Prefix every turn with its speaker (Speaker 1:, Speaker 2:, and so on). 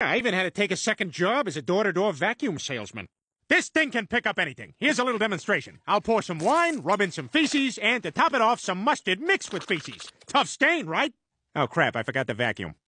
Speaker 1: I even had to take a second job as a door-to-door vacuum salesman. This thing can pick up anything. Here's a little demonstration. I'll pour some wine, rub in some feces, and to top it off, some mustard mixed with feces. Tough stain, right? Oh, crap, I forgot the vacuum.